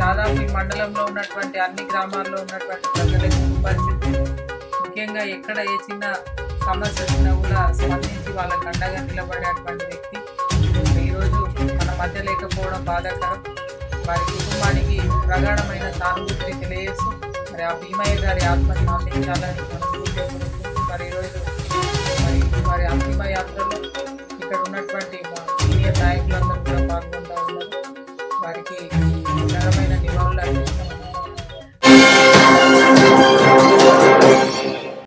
దాదాపు ఈ మండలంలో ఉన్నటువంటి అన్ని గ్రామాల్లో ఉన్నటువంటి ప్రజలకు పరిస్థితి ముఖ్యంగా ఎక్కడ ఏ చిన్న సమస్య వచ్చినా కూడా స్పందించి వాళ్ళకు అండగా నిలబడేటువంటి వ్యక్తి ఈరోజు మన మధ్య లేకపోవడం బాధాకరం. వారి కుటుంబానికి ప్రగాఢమైన సానుభూతిని తెలియజేస్తూ మరి ఆ భీమయ్య గారి ఆత్మని అందించాలని మనస్ఫూర్తిగా కోరుకుంటూ మరి ఈరోజు మరి వారి అంతిమ యాత్రలో ఇక్కడ ఉన్నటువంటి మా సీనియర్ నాయకులందరూ కూడా పాల్గొంటూ ఉన్నారు వారికి ఘనమైన నివాళులు అర్పిస్తున్నాం